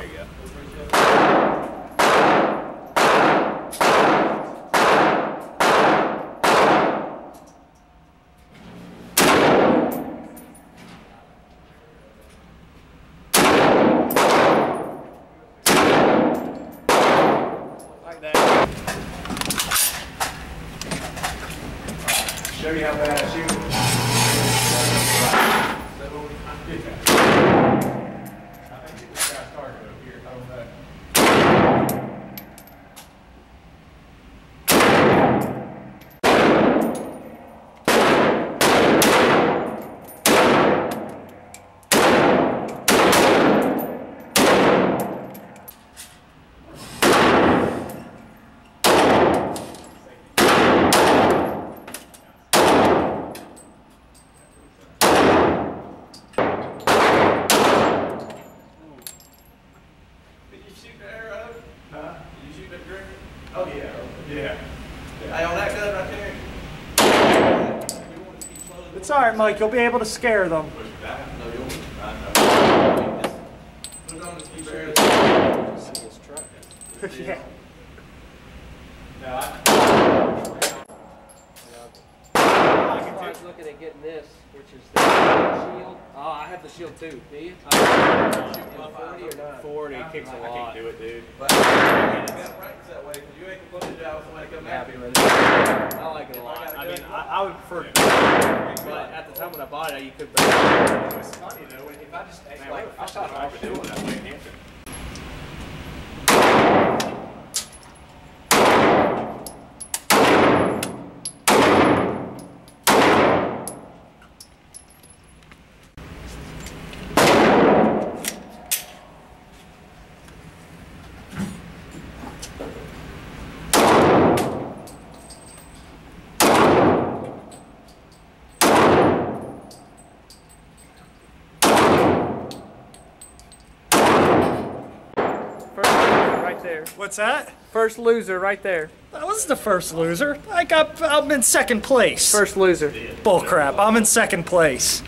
There you go. Like that. Show you how bad I shoot. I think this guy's target up here. I don't know. Did you shoot the arrow? Huh? Did you shoot that green? Oh, yeah. Yeah. Hey, on that gun right there. You want to keep slowly It's all right, Mike. You'll be able to scare them. push back? No, you won't. I. Put on the keep yeah. I. I was looking at getting this, which is the shield. Oh, I have the shield too. Do you? Uh, 40 or not? 40 kicks a I lot. I can't do it, dude. But you gotta practice that way, because you ain't gonna put it out with somebody Happy with it. I like it a lot. I mean, I, I would prefer. But at the time when I bought it, you could. It was funny though. If I just Man, like, I shot I off was doing doing that that way way in Hampton. First loser right there. What's that? First loser right there. That was the first loser. I got. I'm in second place. First loser. Bull crap. I'm in second place.